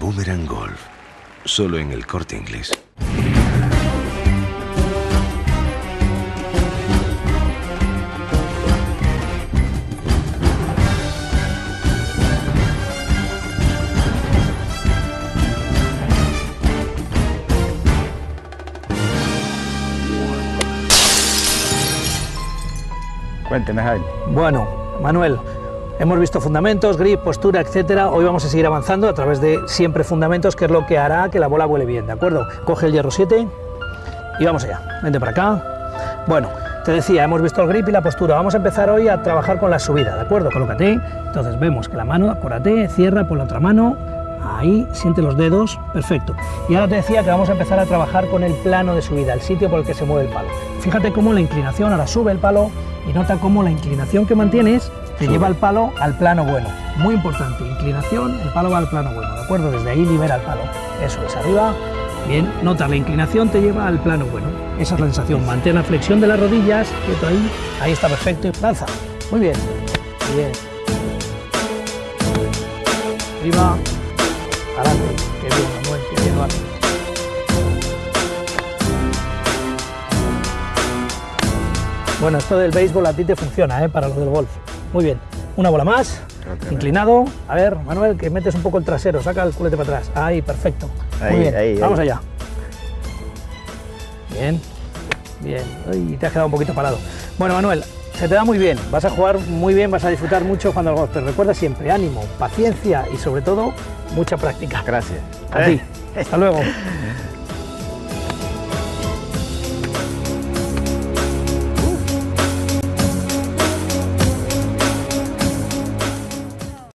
Boomerang Golf. Solo en el corte inglés. Cuénteme, Jaime. Bueno, Manuel, hemos visto fundamentos, grip, postura, etcétera. Hoy vamos a seguir avanzando a través de siempre fundamentos, que es lo que hará que la bola vuele bien, ¿de acuerdo? Coge el hierro 7 y vamos allá. Vente para acá. Bueno, te decía, hemos visto el grip y la postura. Vamos a empezar hoy a trabajar con la subida, ¿de acuerdo? Colócate. Entonces vemos que la mano, acuérdate, cierra por la otra mano. Ahí, siente los dedos, perfecto. Y ahora te decía que vamos a empezar a trabajar con el plano de subida, el sitio por el que se mueve el palo. Fíjate cómo la inclinación ahora sube el palo y nota cómo la inclinación que mantienes te lleva el palo al plano bueno. Muy importante, inclinación, el palo va al plano bueno, ¿de acuerdo? Desde ahí libera el palo. Eso es, arriba. Bien, nota, la inclinación te lleva al plano bueno. Esa es la sensación. Mantén la flexión de las rodillas, quieto ahí. Ahí está perfecto. Y lanza. Muy bien. Bien. Arriba. Adelante. Qué bien, Manuel, qué bien haces. Bueno, esto del béisbol a ti te funciona, ¿eh? Para lo del golf. Muy bien. Una bola más. Inclinado. A ver, Manuel, que metes un poco el trasero. Saca el culete para atrás. Ahí, perfecto. Muy Ahí, bien. ahí, Vamos ahí. allá. Bien. Bien. Ay, te has quedado un poquito parado. Bueno, Manuel, se te da muy bien. Vas a jugar muy bien, vas a disfrutar mucho jugando al golf. Pero recuerda siempre ánimo, paciencia y sobre todo mucha práctica. Gracias. A ti. Hasta luego.